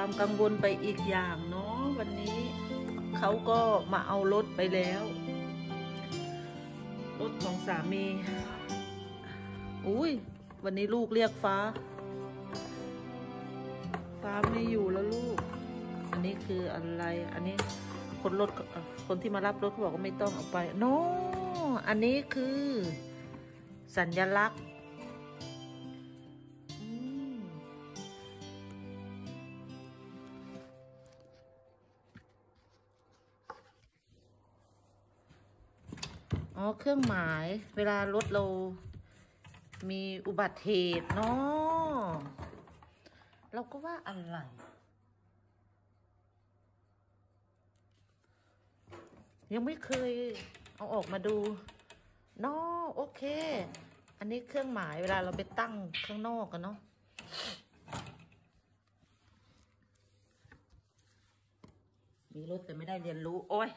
ความกังวลไปอีกอย่างเนาะวันนี้เขาก็มาเอารถไปแล้ว รถของสามี อุ้ยวันนี้ลูกเรียกฟ้า ฟ้าไม่อยู่แล้วลูก อันนี้คืออะไร อันนี้คนรถคนที่มารับรถเขาบอกว่าไม่ต้องเอาไปโนอันนี้คือ สัญลักษณ์ อ๋อ เครื่องหมาย เวลารถเรา มีอุบัติเหตุเนาะเราก็ว่าอะไร ยังไม่เคยเอาออกมาดูเนาะโอเค อันนี้เครื่องหมายเวลาเราไปตั้งข้างนอกกันเนาะมีรถแต่ไม่ได้เรียนรู้ โอ้ย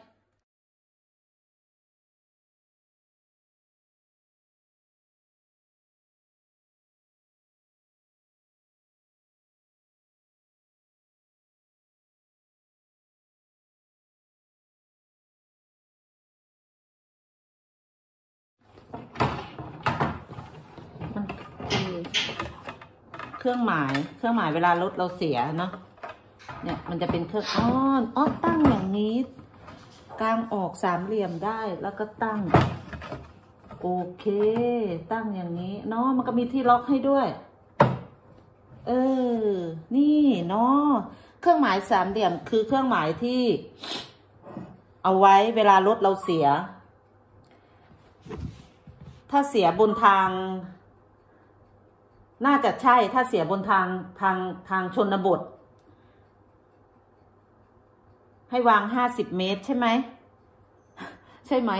เครื่องหมาย เครื่องหมายเวลารถเราเสียเนาะ เนี่ยมันจะเป็นเครื่องอ้อนอ้อตั้งอย่างนี้ กลางออกสามเหลี่ยมได้แล้วก็ตั้ง โอเค ตั้งอย่างนี้เนาะมันก็มีที่ล็อกให้ด้วย เออ นี่เนาะเครื่องหมายสามเหลี่ยมคือเครื่องหมายที่ เอาไว้เวลารถเราเสีย ถ้าเสียบนทาง น่าจะใช่ถ้าเสียบนทางทางทางชนบท ให้วางห้าสิบเมตรใช่ไหม ใช่ไหม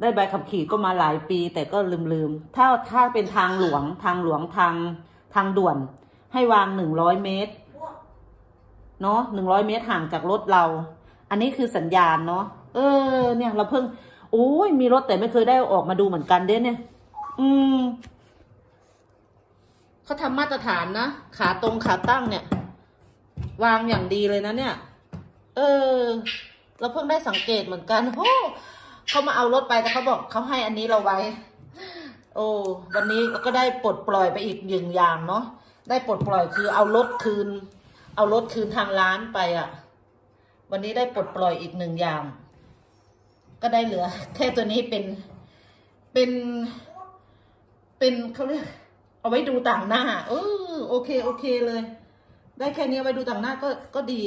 ได้ใบขับขี่ก็มาหลายปี แต่ก็ลืมลืมถ้าถ้าเป็นทางหลวงทางหลวงทางทางด่วน ให้วางหนึ่งร้อยเมตร เนาะหนึ่งร้อยเมตรห่างจากรถเรา อันนี้คือสัญญาณเนาะเออ เนี่ยเราเพิ่งโอ้ยมีรถแต่ไม่เคยได้ออกมาดูเหมือนกันเด้เนี่ย อืม เขาทำมาตรฐานนะ ขาตรงขาตั้งเนี่ย วางอย่างดีเลยนะเนี่ย เออ เราเพิ่งได้สังเกตเหมือนกันโอ้เขามาเอารถไปแต่เขาบอกเขาให้อันนี้เราไว้ โอ้วันนี้เราก็ได้ปลดปล่อยไปอีกหนึ่งอย่างเนาะได้ปลดปล่อยคือเอารถคืน เอารถคืนทางร้านไปอะ่ะ วันนี้ได้ปลดปล่อยอีกหนึ่งอย่าง ก็ได้เหลือ แค่ตัวนี้เป็นเป็น เป็นเขาเรียก เอาไว้ดูต่างหน้า เออโอเคโอเคเลย ได้แค่นี้ไว้ดูต่างหน้าก็ก็ดี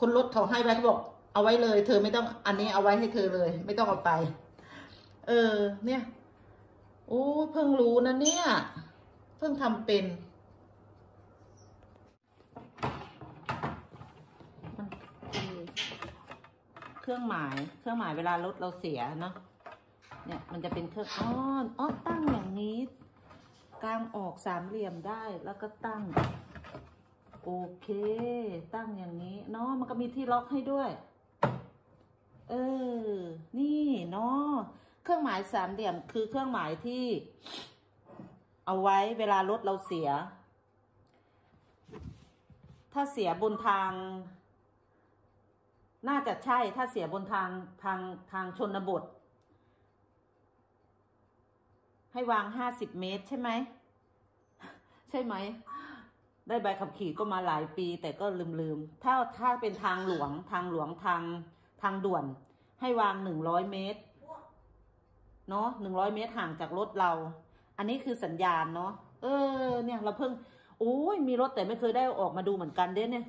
คนรถเขาให้ไว้เขาบอก เอาไว้เลย เธอไม่ต้องอันนี้เอาไว้ให้เธอเลย ไม่ต้องเอาไป เออ เนี่ย โอ้เพิ่งรู้นะเนี่ย เพิ่งทำเป็นเครื่องหมาย เครื่องหมายเวลารถเราเสียเนาะเนี่ยมันจะเป็นเครื่องอ้อนอ้อตั้งอย่างนี้ กลางออกสามเหลี่ยมได้แล้วก็ตั้ง โอเค ตั้งอย่างนี้เนาะมันก็มีที่ล็อกให้ด้วย เออ นี่เนาะเครื่องหมายสามเหลี่ยมคือเครื่องหมายที่ เอาไว้เวลารถเราเสีย ถ้าเสียบนทาง น่าจะใช่ถ้าเสียบนทางทางทางชนบท ให้วางห้าสิบเมตรใช่ไหม ใช่ไหม ได้ใบขับขี่ก็มาหลายปีแต่ก็ลืมลืมๆถ้าถ้าเป็นทางหลวงทางหลวงทางทางด่วน ให้วางหนึ่งร้อยเมตร เนาะหนึ่งร้อยเมตรห่างจากรถเรา อันนี้คือสัญญาณเนาะเออ เนี่ย เราเพิ่งโอ้ยมีรถแต่ไม่เคยได้ออกมาดูเหมือนกันเด้เนี่ย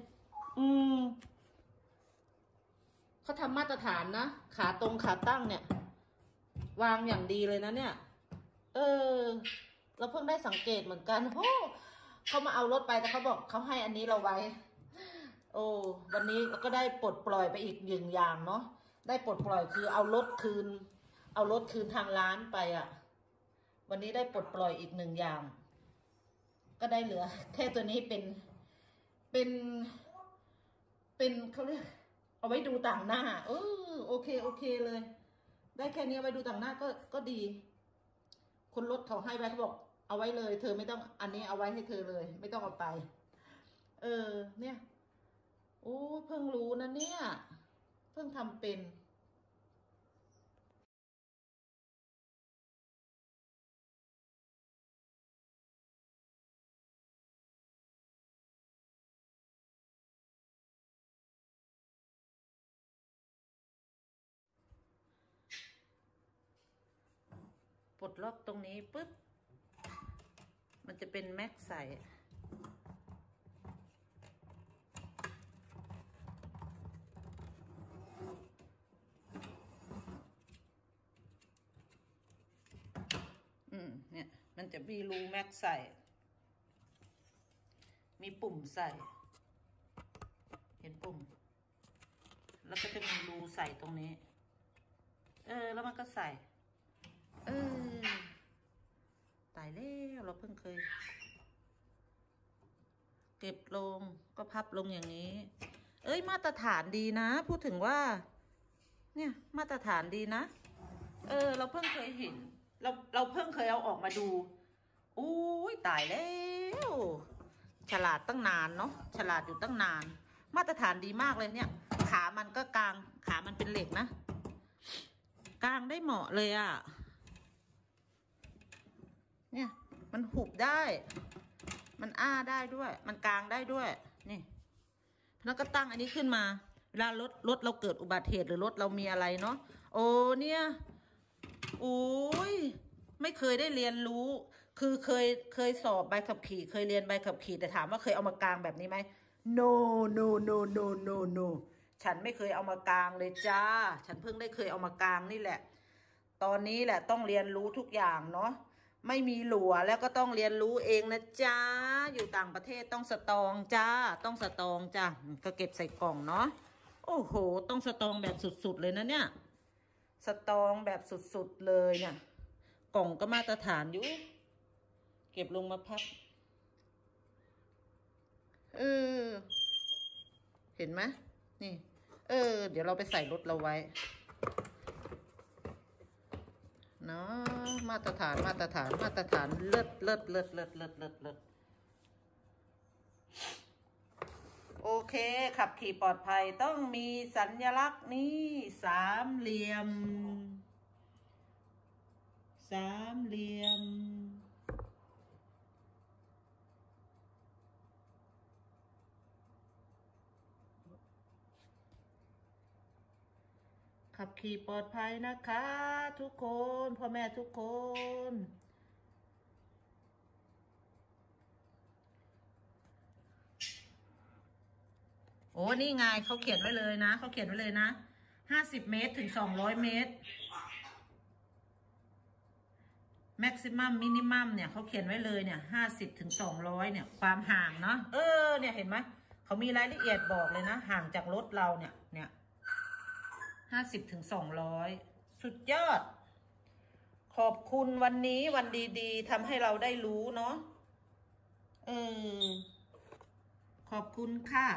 อืมเขาทำมาตรฐานนะ ขาตรงขาตั้งเนี่ย วางอย่างดีเลยนะเนี่ย เออ เราเพิ่งได้สังเกตเหมือนกันโอ้เขามาเอารถไปแต่เขาบอกเขาให้อันนี้เราไว้ โอ้วันนี้ก็ได้ปลดปล่อยไปอีกหนึ่งอย่างเนาะได้ปลดปล่อยคือเอารถคืน เอารถคืนทางร้านไปอะ่ะ วันนี้ได้ปลดปล่อยอีกหนึ่งอย่าง ก็ได้เหลือ แค่ตัวนี้เป็นเป็น เป็นเขาเรียกเอาไว้ดูต่างหน้า เออโอเค โอเคเลย ได้แค่นี้ไว้ดูต่างหน้าก็ก็ดี คนรถเขาให้ไว้เขาบอกเอาไว้เลย เธอไม่ต้องอันนี้เอาไว้ให้เธอเลย ไม่ต้องเอาไป เออ เนี่ยโอ้เพิ่งรู้นะเนี่ย เพิ่งทำเป็น ปลดล็อกตรงนี้ปุ๊บ มันจะเป็นแม็กใส่อืมเนี่ย มันจะมีรูแม็กใส่ มีปุ่มใส่ เห็นปุ่ม แล้วก็จะมีรูใส่ตรงนี้ เออ แล้วมันก็ใส่ เออายแล้วเราเพิ่งเคย เก็บลงก็พับลงอย่างนี้ เอ้ยมาตรฐานดีนะ พูดถึงว่า เนี่ยมาตรฐานดีนะ เออ เราเพิ่งเคยเห็น เราเราเพิ่งเคยเอาออกมาดูอุ้ยตายแล้วฉลาดตั้งนานเนาะฉลาดอยู่ตั้งนาน มาตรฐานดีมากเลยเนี่ย ขามันก็กลาง ขามันเป็นเหล็กนะกลางได้เหมาะเลยอะ่ะ เนี่ย มันหุบได้ มันอ้าได้ด้วย มันกลางได้ด้วย นี่ แล้วก็ตั้งอันนี้ขึ้นมา เวลารถรถเราเกิดอุบัติเหตุหรือรถเรามีอะไรเนาะ โอ้เนี่ยโอ้ยไม่เคยได้เรียนรู้ คือเคยเคยสอบใบขับขี่ เคยเรียนใบขับขี่แต่ถามว่าเคยเอามากลางแบบนี้ไหม no no no no no no ฉันไม่เคยเอามากลางเลยจ้า ฉันเพิ่งได้เคยเอามากลางนี่แหละ ตอนนี้แหละต้องเรียนรู้ทุกอย่างเนาะ ไม่มีหลัวแล้วก็ต้องเรียนรู้เองนะจ้าอยู่ต่างประเทศต้องสตองจ้า ต้องสตองจ้าก็เก็บใส่กล่องเนาะโอ้โห ต้องสตองแบบสุดๆเลยนะเนี่ย สตองแบบสุดๆเลยเนี่ยกล่องก็มาตรฐานอยู่ เก็บลงมาพับเออ เห็นไหมนี่ เออ เดี๋ยวเราไปใส่รถเราไว้ เนาะมาตรฐานมาตรฐานมาตรฐานเลิศเลิศเลิศเลิศเลิศเลิศเลิศโอเค ขับขี่ปลอดภัยต้องมีสัญลักษณ์นี้สามเหลี่ยม สามเหลี่ยม ขับขี่ปลอดภัยนะคะ ทุกคนพ่อแม่ทุกคน โอ้นี่ไงเขาเขียนไว้เลยนะเขาเขียนไว้เลยนะห้าสิบเมตรถึงสองร้อยเมตรแม็กซิมัมมินิมัมเนี่ยเขาเขียนไว้เลยเนี่ยห้าสิบถึงสองร้อยเนี่ย ความห่างเนาะเออ เนี่ยเห็นไหมเขามีรายละเอียดบอกเลยนะ ห่างจากรถเราเนี่ยเนี่ย ห้าสิบถึงสองร้อยสุดยอด ขอบคุณวันนี้วันดี ๆทำให้เราได้รู้เนาะเออขอบคุณค่ะ